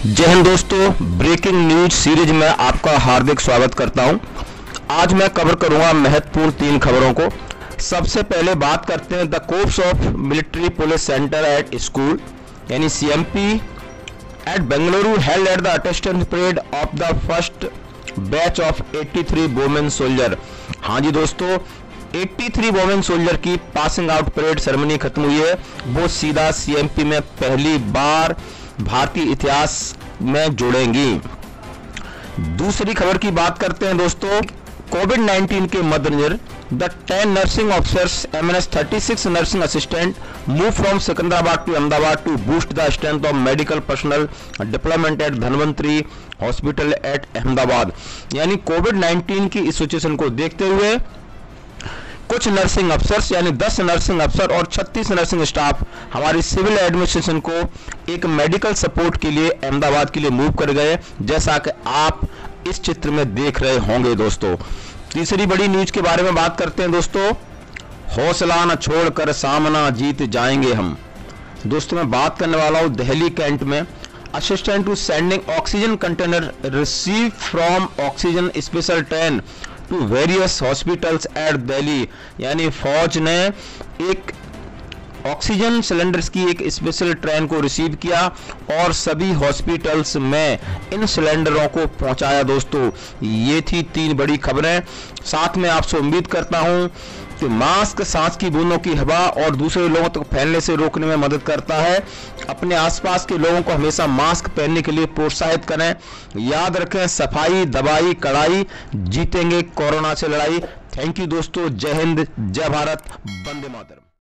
जय हिंद दोस्तों breaking news series में आपका हार्दिक स्वागत करता हूँ। आज मैं कवर करूँगा महत्वपूर्ण तीन खबरों को। सबसे पहले बात करते हैं the course of military police centre at school यानी CMP at Bengaluru held at the attestation parade of the first batch of 83 women soldier हाँ जी दोस्तों 83 वोमेन सोल्जर की पासिंग आउट परेड सेरेमनी खत्म हुई है। वो सीधा सीएमपी में पहली बार भारतीय इतिहास में जुड़ेंगी। दूसरी खबर की बात करते हैं दोस्तों कोविड 19 के मद्देनजर the 10 nursing officers M N S thirty six nursing assistant move from Secunderabad to Ahmedabad to boost the strength of medical personnel deployment at Dhanvantari hospital at Ahmedabad. यानी कोविड 19 की इस सिचुएशन को देखते हुए कुछ nursing अफसर यानी 10 nursing अफसर और 36 नर्सिंग स्टाफ हमारी सिविल एडमिनिस्ट्रेशन को एक मेडिकल सपोर्ट के लिए अहमदाबाद के लिए मूव कर गए, जैसा कि आप इस चित्र में देख रहे होंगे दोस्तों। तीसरी बड़ी न्यूज़ के बारे में बात करते हैं दोस्तों। हौसला न छोड़कर सामना जीत जाएँगे हम। दोस्तों, मैं बात करने वाला हूँ दिल्ली कैंट में। Assistant to sending oxygen container receive from oxygen special train to various hospitals at Delhi यानी फौज ने एक ऑक्सीजन सिलेंडर्स की एक स्पेशल ट्रेन को रिसीव किया और सभी हॉस्पिटल्स में इन सिलेंडरों को पहुँचाया दोस्तों। ये थी तीन बड़ी खबरें। साथ में आपसे उम्मीद करता हूँ कि मास्क, सांस की बूंदों की हवा और दूसरे लोगों तक तो फैलने से रोकने में मदद करता है। अपने आसपास के लोगों को हमेशा मास्क पहनने के लिए प्रोत्साहित करें। याद रखें, सफ़ाई, दवाई, कड़ाई, जीतेंगे कोरोना से लड़ाई। थैंक यू दोस्तों, जय हिंद, जय भारत, वंदे मातरम।